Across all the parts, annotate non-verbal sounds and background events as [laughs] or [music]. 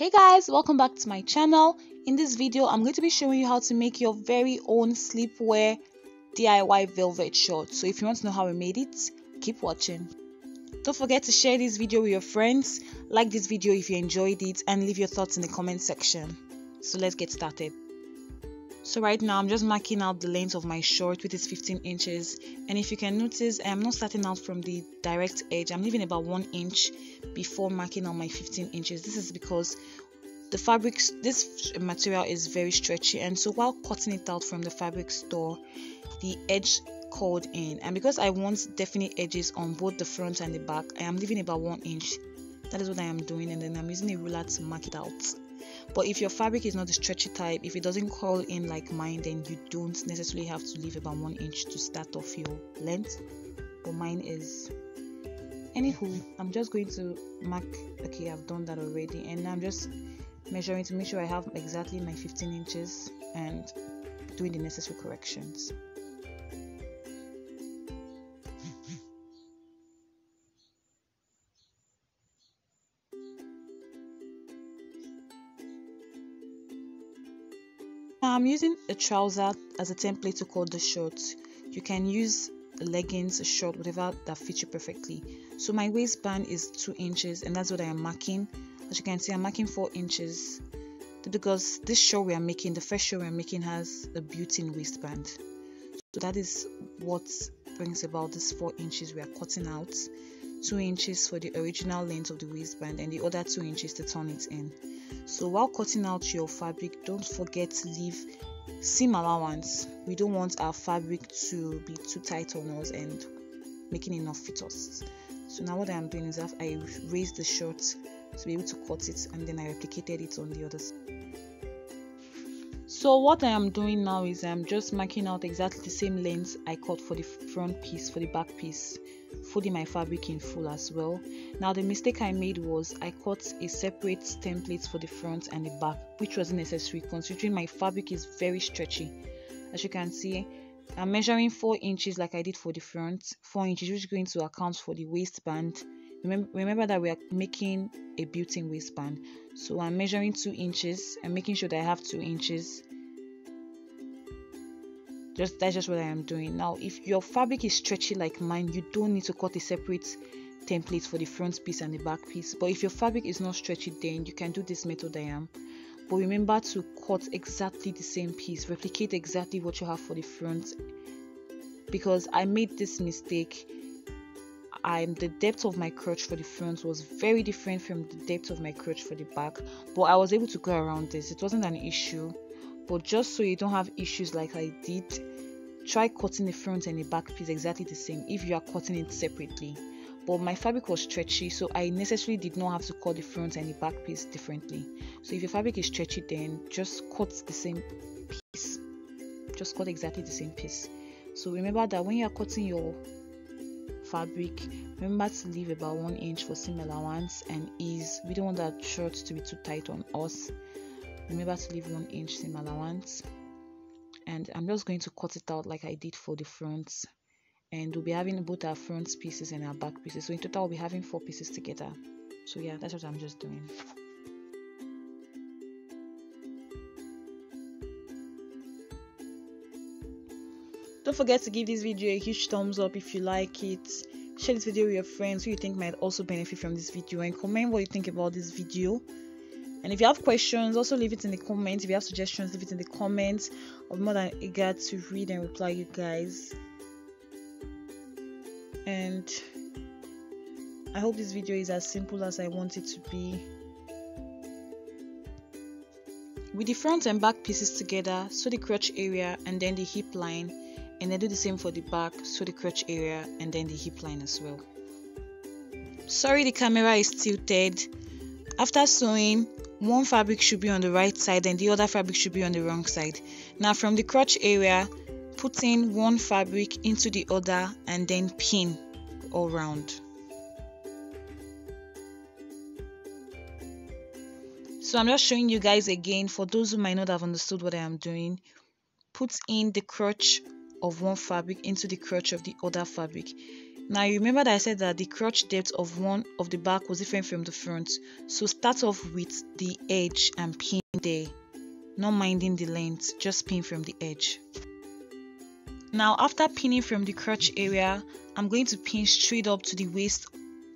Hey guys, welcome back to my channel. In this video, I'm going to be showing you how to make your very own sleepwear DIY velvet short. So if you want to know how I made it, keep watching. Don't forget to share this video with your friends, like this video if you enjoyed it, and leave your thoughts in the comment section. So let's get started. So right now I'm just marking out the length of my short which is 15 inches. And if you can notice I'm not starting out from the direct edge. I'm leaving about 1 inch before marking out my 15 inches. This is because the fabric this material is very stretchy. And so while cutting it out from the fabric store the edge curled in. And because I want definite edges on both the front and the back I am leaving about 1 inch. That is what I am doing. And then I'm using a ruler to mark it out but if your fabric is not the stretchy type if it doesn't curl in like mine then you don't necessarily have to leave about one inch to start off your length. But mine is anywho i'm just going to mark okay i've done that already. And i'm just measuring to make sure i have exactly my 15 inches and doing the necessary corrections I'm using a trouser as a template to cut the shorts. You can use a leggings, a short, whatever that fits you perfectly. So my waistband is 2 inches and that's what I am marking. As you can see, I'm marking 4 inches because this short we are making, the first short we are making has a built-in waistband. So that is what brings about this 4 inches we are cutting out. 2 inches for the original length of the waistband and the other 2 inches to turn it in so while cutting out your fabric don't forget to leave seam allowance. We don't want our fabric to be too tight on us and making enough fit us. So now what i am doing is i raised the shirt to be able to cut it and then i replicated it on the other side. So what i am doing now is i'm just marking out exactly the same length i cut for the front piece for the back piece folding my fabric in full as well. Now the mistake i made was i cut a separate template for the front and the back which wasn't necessary considering my fabric is very stretchy. As you can see i'm measuring four inches like i did for the front four inches which is going to account for the waistband. Remember, remember that we are making a built-in waistband. So i'm measuring two inches and making sure that i have two inches just that's just what i am doing. Now if your fabric is stretchy like mine you don't need to cut a separate template for the front piece and the back piece. But if your fabric is not stretchy then you can do this method i am. But remember to cut exactly the same piece replicate exactly what you have for the front. Because i made this mistake. I'm the depth of my crotch for the front was very different from the depth of my crotch for the back. But I was able to go around this. It wasn't an issue. But just so you don't have issues like I did try cutting the front and the back piece exactly the same if you are cutting it separately. But my fabric was stretchy so I necessarily did not have to cut the front and the back piece differently. So if your fabric is stretchy then just cut the same piece. Just cut exactly the same piece. So remember that when you are cutting your fabric remember to leave about one inch for seam allowance and ease. We don't want that shirt to be too tight on us. Remember to leave one inch seam allowance and I'm just going to cut it out like I did for the front. And we'll be having both our front pieces and our back pieces. So in total we'll be having four pieces together. So yeah that's what I'm just doing. Don't forget to give this video a huge thumbs up if you like it. Share this video with your friends who you think might also benefit from this video and comment what you think about this video and if you have questions, also leave it in the comments. If you have suggestions, leave it in the comments. Be more than eager to read and reply you guys. And I hope this video is as simple as I want it to be. With the front and back pieces together, sew the crotch area and then the hip line. And then do the same for the back, sew the crotch area and then the hip line as well. Sorry the camera is tilted. After sewing, one fabric should be on the right side and the other fabric should be on the wrong side. Now from the crotch area, put in one fabric into the other and then pin all round. So I'm just showing you guys again for those who might not have understood what I am doing. Put in the crotch of one fabric into the crotch of the other fabric now you remember that I said that the crotch depth of one of the back was different from the front. So start off with the edge and pin there. Not minding the length, just pin from the edge. Now after pinning from the crotch area, I'm going to pin straight up to the waist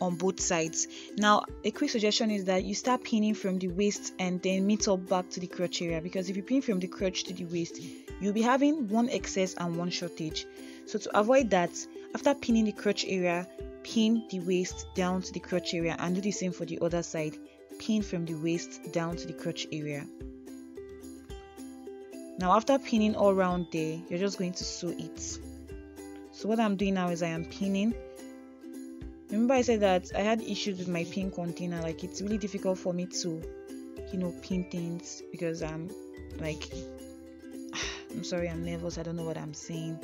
on both sides. Now a quick suggestion is that you start pinning from the waist and then meet up back to the crotch area because if you pin from the crotch to the waist, you'll be having one excess and one shortage. So to avoid that, after pinning the crotch area, pin the waist down to the crotch area and do the same for the other side. Pin from the waist down to the crotch area. Now after pinning all around there, you're just going to sew it. So what I'm doing now is I am pinning. Remember I said that I had issues with my pin container, like it's really difficult for me to, you know, pin things because I'm like, [sighs] I'm sorry, I'm nervous, I don't know what I'm saying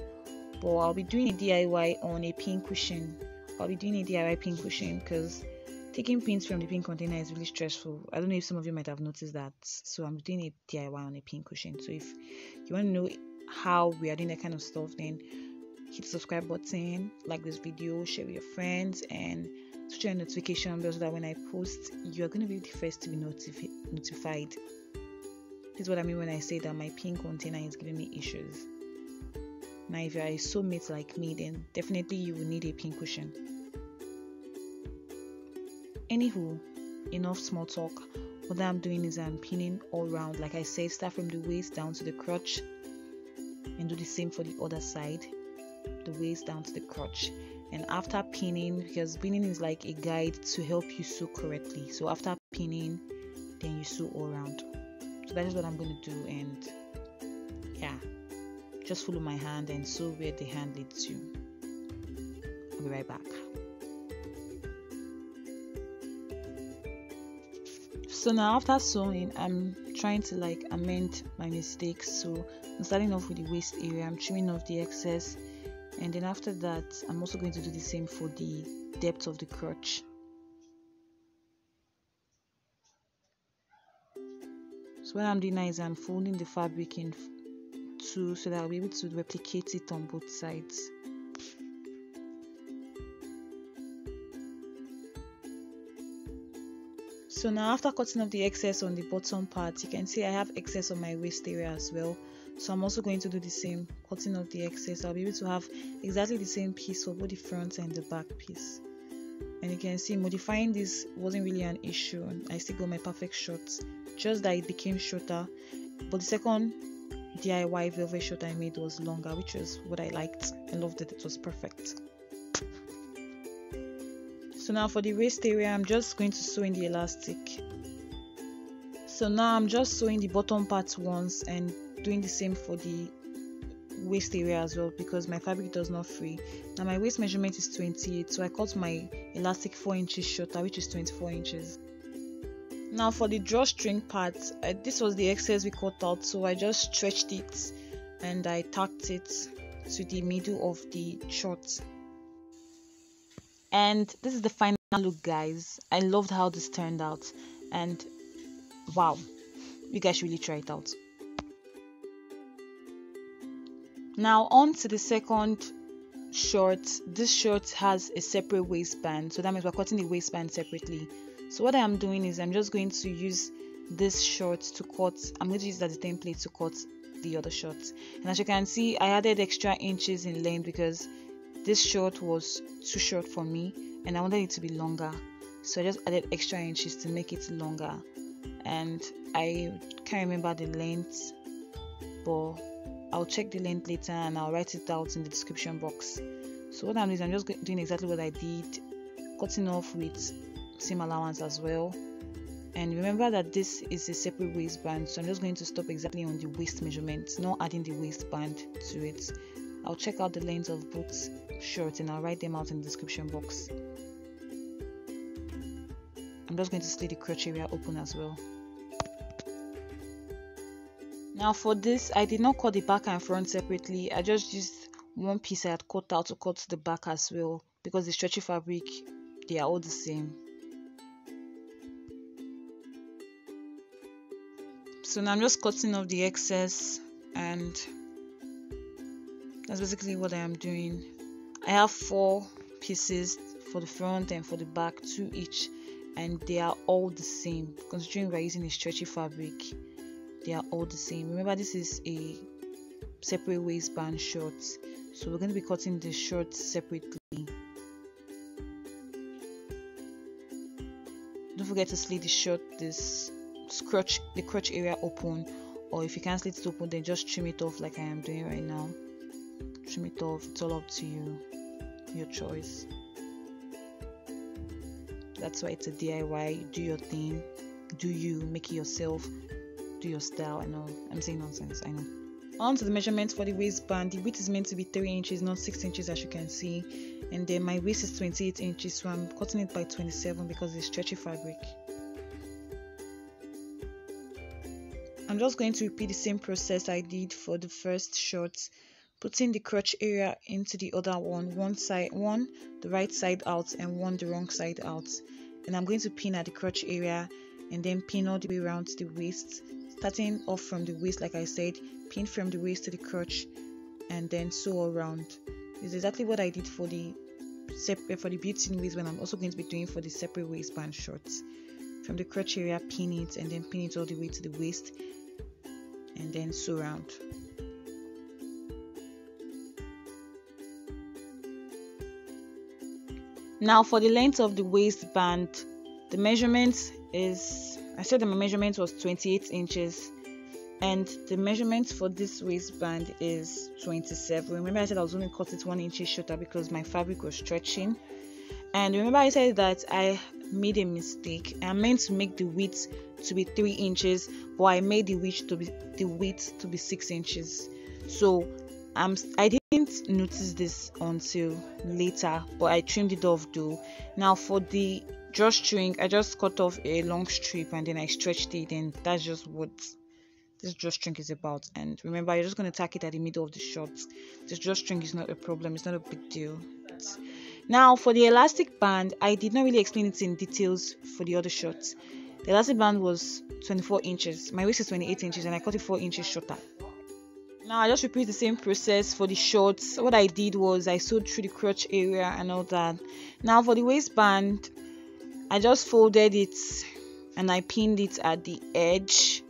but I'll be doing a DIY on a pin cushion. I'll be doing a DIY pin cushion because taking pins from the pin container is really stressful. I don't know if some of you might have noticed that. So I'm doing a DIY on a pin cushion. So if you want to know how we are doing that kind of stuff, then hit the subscribe button, like this video, share with your friends, and switch on notification bell so that when I post, you are going to be the first to be notifi- notified. This is what I mean when I say that my pin container is giving me issues. Now, if you are a soulmate like me, then definitely you will need a pin cushion. Anywho, enough small talk. What I'm doing is I'm pinning all round. Like I said, start from the waist down to the crotch and do the same for the other side. The waist down to the crotch. And after pinning, because pinning is like a guide to help you sew correctly. So after pinning, then you sew all around. So that is what I'm going to do. And yeah just follow my hand and sew where the hand leads you. I'll be right back. So now after sewing, I'm trying to like amend my mistakes. So I'm starting off with the waist area. I'm trimming off the excess, and then after that, I'm also going to do the same for the depth of the crotch. So what I'm doing now is I'm folding the fabric in so that I'll be able to replicate it on both sides. So now after cutting off the excess on the bottom part, you can see I have excess on my waist area as well. So I'm also going to do the same, cutting off the excess. I'll be able to have exactly the same piece for both the front and the back piece. And you can see modifying this wasn't really an issue. I still got my perfect shot, just that it became shorter. But the second DIY velvet shirt I made was longer, which was what I liked. I loved it, it was perfect. So now for the waist area, I'm just going to sew in the elastic. So now I'm just sewing the bottom part once and doing the same for the waist area as well because my fabric does not free. Now my waist measurement is 28, so I cut my elastic 4 inches shorter, which is 24 inches now for the drawstring part uh, this was the excess we cut out so i just stretched it and i tacked it to the middle of the short and this is the final look guys. I loved how this turned out. And wow you guys really try it out. Now on to the second short. This short has a separate waistband so that means we're cutting the waistband separately so what i'm doing is i'm just going to use this short to cut i'm going to use that template to cut the other short. and as you can see i added extra inches in length because this short was too short for me and i wanted it to be longer. So i just added extra inches to make it longer. And i can't remember the length but i'll check the length later and i'll write it out in the description box. So what i'm doing is i'm just doing exactly what i did cutting off with seam allowance as well. And remember that this is a separate waistband so i'm just going to stop exactly on the waist measurement not adding the waistband to it. I'll check out the length of both shirts and i'll write them out in the description box. I'm just going to slit the crotch area open as well. Now for this i did not cut the back and front separately. I just used one piece i had cut out to cut the back as well because the stretchy fabric they are all the same so now I'm just cutting off the excess and that's basically what I am doing. I have four pieces for the front and for the back two each and they are all the same. Considering we're using a stretchy fabric they are all the same. Remember this is a separate waistband short so we're going to be cutting the short separately. Don't forget to slit the short this crotch the crotch area open or if you can't slit it open then just trim it off like I am doing right now. Trim it off it's all up to you your choice. That's why it's a DIY do your thing do you make it yourself do your style I know I'm saying nonsense I know. On to the measurements for the waistband the width is meant to be 3 inches not 6 inches as you can see. And then my waist is 28 inches so I'm cutting it by 27 because it's stretchy fabric I'm just going to repeat the same process I did for the first short putting the crotch area into the other one one side one the right side out and one the wrong side out. And I'm going to pin at the crotch area and then pin all the way around the waist starting off from the waist like I said pin from the waist to the crotch and then sew around is exactly what I did for the separate eh, for the waist when I'm also going to be doing for the separate waistband shorts. From the crotch area pin it and then pin it all the way to the waist and then sew around now for the length of the waistband the measurement is I said that my measurement was 28 inches and the measurement for this waistband is 27 remember i said i was only cut it one inch shorter because my fabric was stretching? And remember i said that i made a mistake. I meant to make the width to be three inches but i made the width to be the width to be six inches. So i didn't notice this until later but i trimmed it off though. Now for the drawstring i just cut off a long strip and then i stretched it and that's just what this drawstring is about. And remember you're just going to tack it at the middle of the short this drawstring is not a problem it's not a big deal. Now for the elastic band i did not really explain it in details for the other shorts the elastic band was 24 inches my waist is 28 inches and i cut it 4 inches shorter now i just repeat the same process for the shorts what i did was i sewed through the crotch area and all that now for the waistband i just folded it and i pinned it at the edge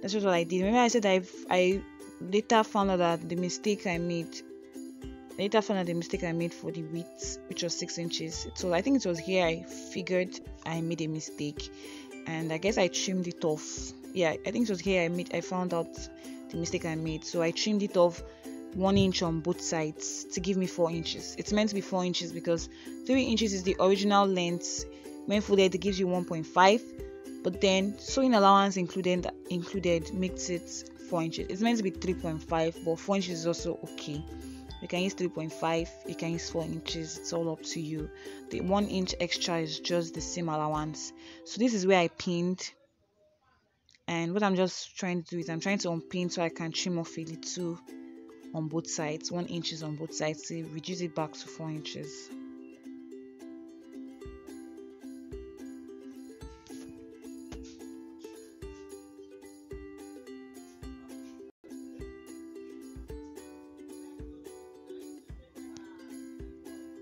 that's just what I did. Remember, I said I I later found out that the mistake I made. Later found out the mistake I made for the width, which was six inches. So I think it was here I figured I made a mistake, and I guess I trimmed it off. Yeah, I think it was here I made. I found out the mistake I made, so I trimmed it off one inch on both sides to give me four inches. It's meant to be four inches because three inches is the original length. When folded, it gives you 1.5 but then sewing allowance included included makes it 4 inches it's meant to be 3.5 but 4 inches is also okay you can use 3.5 you can use 4 inches it's all up to you. The 1 inch extra is just the seam allowance. So this is where I pinned. And what I'm just trying to do is I'm trying to unpin so I can trim off a little on both sides. 1 inches on both sides to reduce it back to 4 inches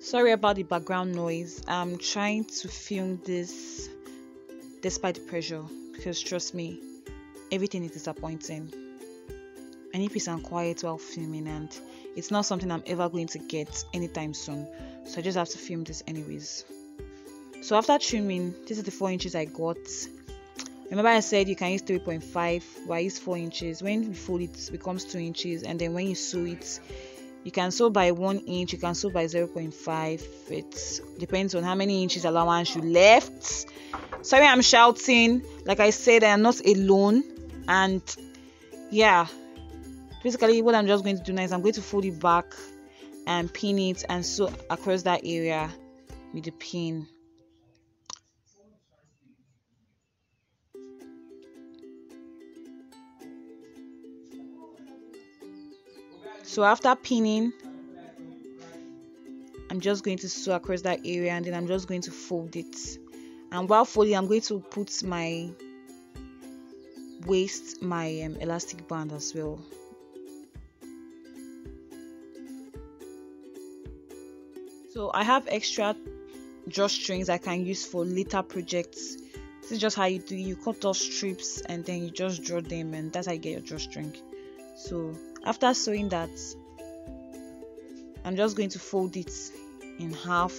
sorry about the background noise. I'm trying to film this despite the pressure because trust me everything is disappointing. I need peace and quiet while filming and it's not something i'm ever going to get anytime soon. So i just have to film this anyways. So after trimming this is the four inches i got. Remember i said you can use 3.5 but i use 4 inches? When you fold it, it becomes 2 inches and then when you sew it you can sew by one inch you can sew by 0.5 it depends on how many inches allowance you left. Sorry i'm shouting. Like i said i am not alone. And yeah basically what i'm just going to do now is i'm going to fold it back and pin it and sew across that area with the pin so after pinning I'm just going to sew across that area and then I'm just going to fold it. And while folding I'm going to put my waist my um, elastic band as well. So i have extra drawstrings i can use for later projects. This is just how you do you cut off strips and then you just draw them and that's how you get your drawstring. So after sewing that i'm just going to fold it in half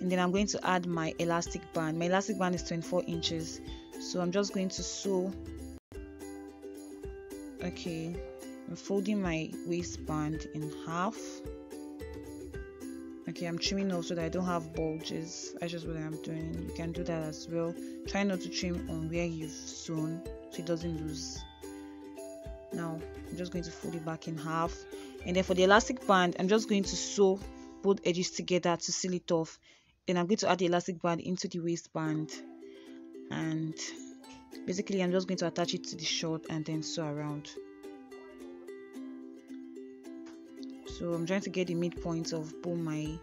and then i'm going to add my elastic band. My elastic band is 24 inches so i'm just going to sew. Okay i'm folding my waistband in half. Okay i'm trimming off so that i don't have bulges. That's just what i'm doing. You can do that as well. Try not to trim on where you've sewn so it doesn't lose now i'm just going to fold it back in half. And then for the elastic band i'm just going to sew both edges together to seal it off. Then i'm going to add the elastic band into the waistband. And basically i'm just going to attach it to the short and then sew around. So I'm trying to get the midpoint of both my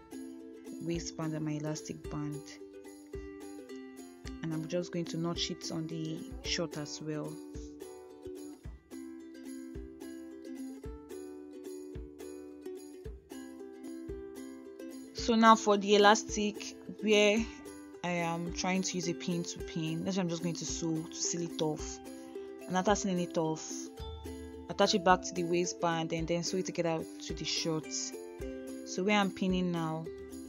waistband and my elastic band. And I'm just going to notch it on the short as well so now for the elastic where I am trying to use a pin to pin. That's why I'm just going to sew to seal it off. And after sealing it off. Attach it back to the waistband and then sew it together to the shorts so where i'm pinning now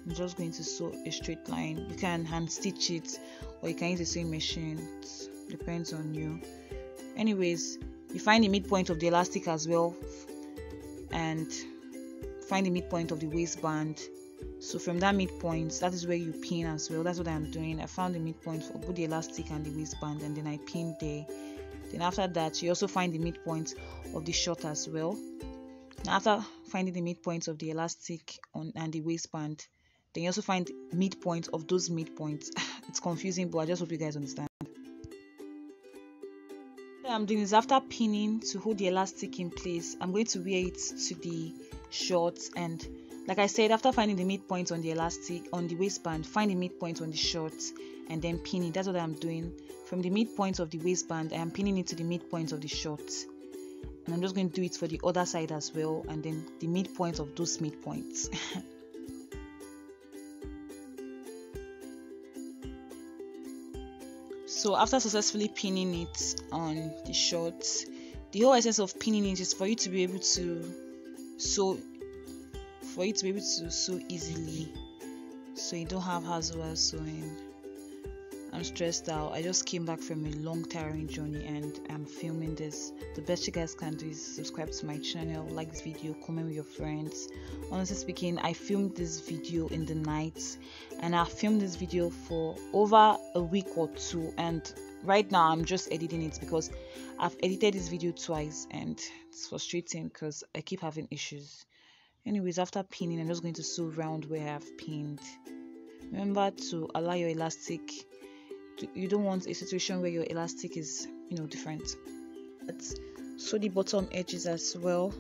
i'm just going to sew a straight line. You can hand stitch it or you can use the sewing machine. It depends on you. Anyways you find the midpoint of the elastic as well and find the midpoint of the waistband so from that midpoint that is where you pin as well. That's what i'm doing. I found the midpoint for both the elastic and the waistband and then i pinned there then after that you also find the midpoint of the short as well. After finding the midpoint of the elastic on and the waistband then you also find midpoint of those midpoints. [laughs] It's confusing but i just hope you guys understand. What i'm doing is after pinning to hold the elastic in place i'm going to wear it to the shorts and like I said, after finding the midpoint on the elastic on the waistband, find the midpoint on the shorts and then pin it. That's what I'm doing. From the midpoint of the waistband, I am pinning it to the midpoint of the shorts. And I'm just going to do it for the other side as well, and then the midpoint of those midpoints. [laughs] so after successfully pinning it on the shorts, the whole essence of pinning it is for you to be able to sew for you to be able to sew easily so you don't have hassle sewing. I'm stressed out. I just came back from a long tiring journey and I'm filming this. The best you guys can do is subscribe to my channel, like this video, comment with your friends. Honestly speaking, I filmed this video in the night and I filmed this video for over a week or two and right now I'm just editing it because I've edited this video twice and it's frustrating because I keep having issues anyways after pinning i'm just going to sew round where i've pinned. Remember to allow your elastic to, you don't want a situation where your elastic is you know different. Let's sew the bottom edges as well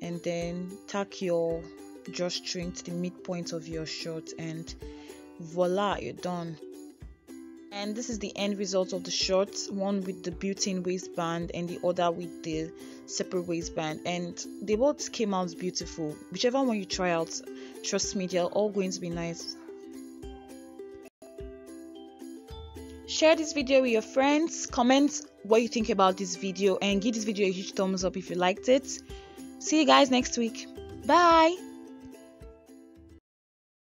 and then tack your drawstring to the midpoint of your short and voila you're done and this is the end result of the shorts one with the built-in waistband and the other with the separate waistband. And they both came out beautiful. Whichever one you try out trust me they're all going to be nice. Share this video with your friends. Comment what you think about this video and give this video a huge thumbs up if you liked it. See you guys next week. Bye